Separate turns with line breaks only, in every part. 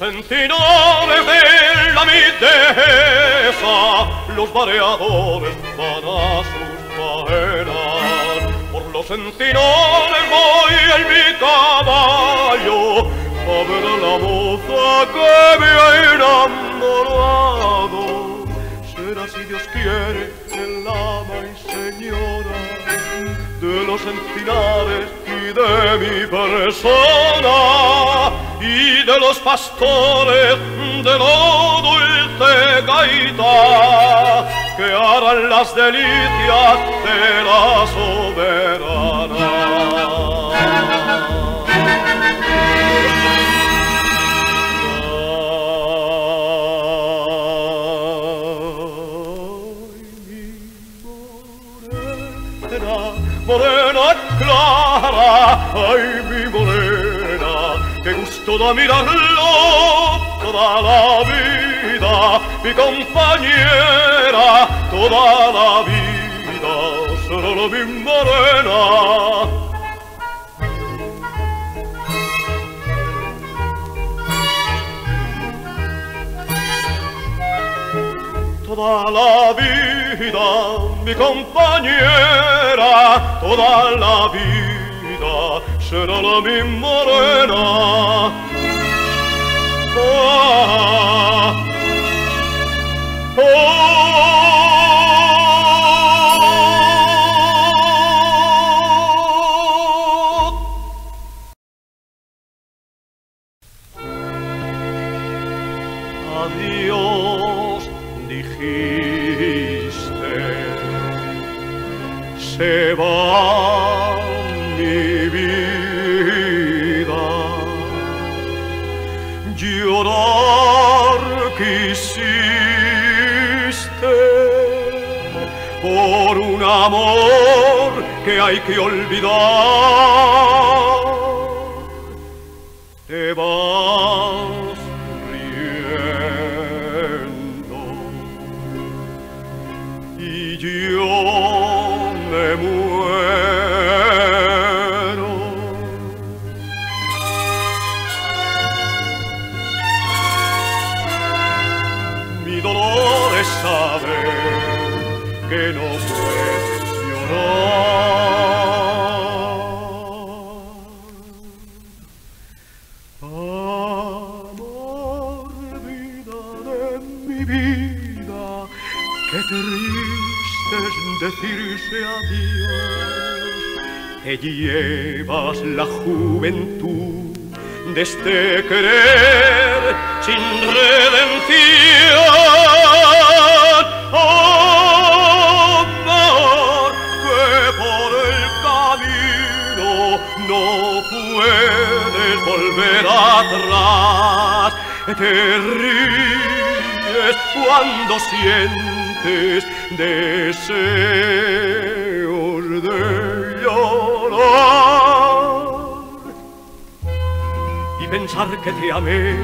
sentinores de la miteza, los mareadores van a sus faenas. Por los sentinores voy en mi caballo a ver a la moza que me ha enamorado. Será si Dios quiere el ama y señora de los encinares y de mi persona de los pastores de lo dulce gaita que harán las delicias de la soberana. Morena clara, ay que gusto da mirarlo toda la vida, mi compañera, toda la vida, solo mi morena. toda la vida, mi compañera, toda la vida será la mi morena. Ah, oh. Adiós, dijiste, se va quisiste por un amor que hay que olvidar. Te vas decirse adiós. Te llevas la juventud de este querer sin redención. Amor, que por el camino no puedes volver atrás. Te cuando sientes deseos de llorar y pensar que te amé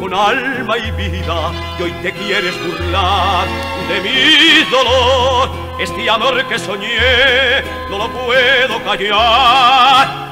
con alma y vida y hoy te quieres burlar de mi dolor. Este amor que soñé no lo puedo callar.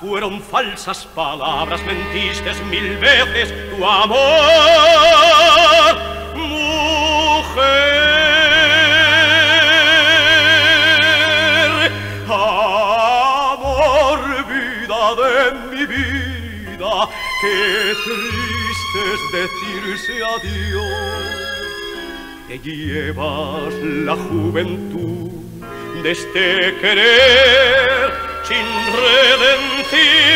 Fueron falsas palabras, mentiste mil veces tu amor, mujer. Amor, vida de mi vida, qué triste es decirse adiós. Te llevas la juventud de este querer sin redención.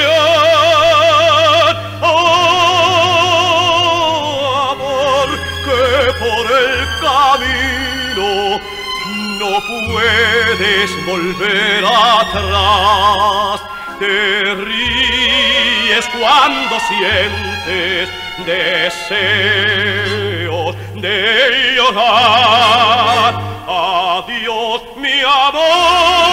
Que por el camino no puedes volver atrás. Te ríes cuando sientes deseos de llorar. Adiós, mi amor.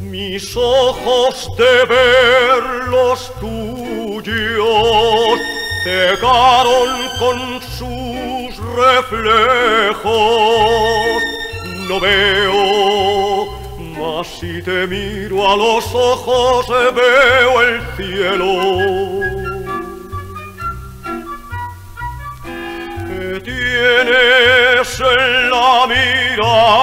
Mis ojos de ver los tuyos cegaron con sus reflejos. No veo, mas si te miro a los ojos veo el cielo. Que tienes en la mirada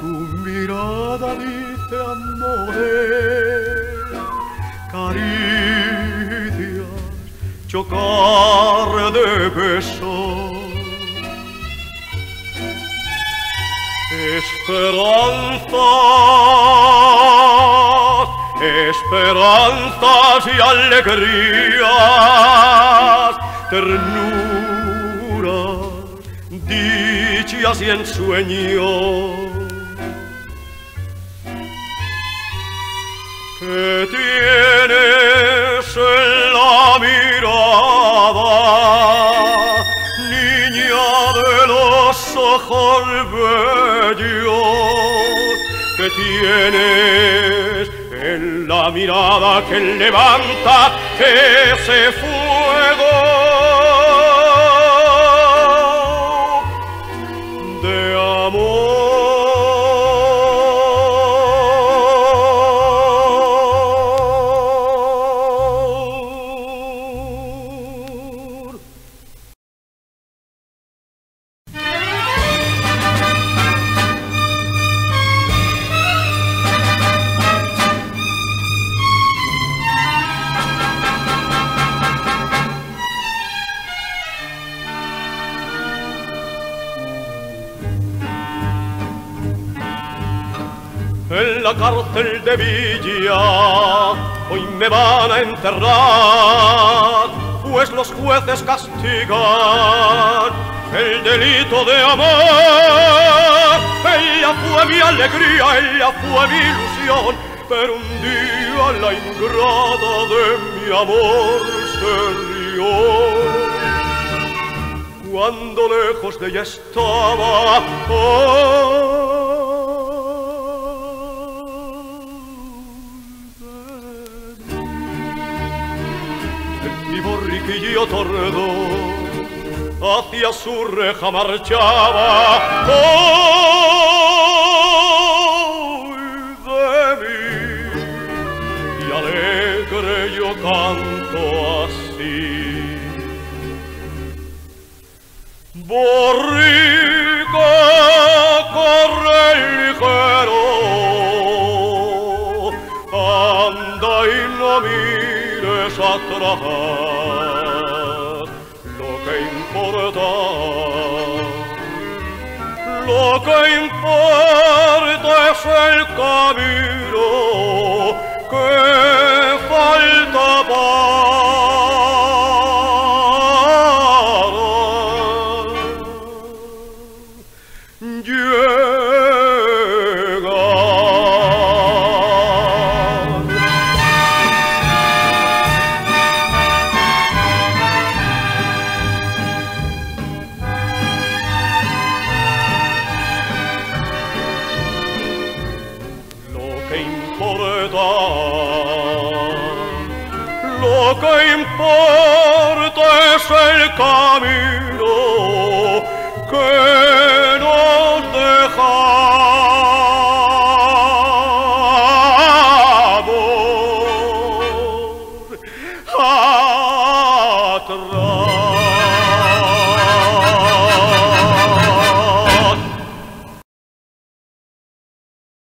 Tu mirada dice amores, caricias, chocar de besos. Esperanzas, esperanzas y alegrías, ternura, dichas y ensueños. Que tienes que tienes en la mirada que levanta ese fuego En la cárcel de Villa hoy me van a enterrar, pues los jueces castigan el delito de amor. Ella fue mi alegría, ella fue mi ilusión, pero un día la ingrata de mi amor se rió cuando lejos de ella estaba. El riquillo tordo hacia su reja marchaba. ¡Ay de mí! Y alegre yo canto así. Borrico que importa es el camino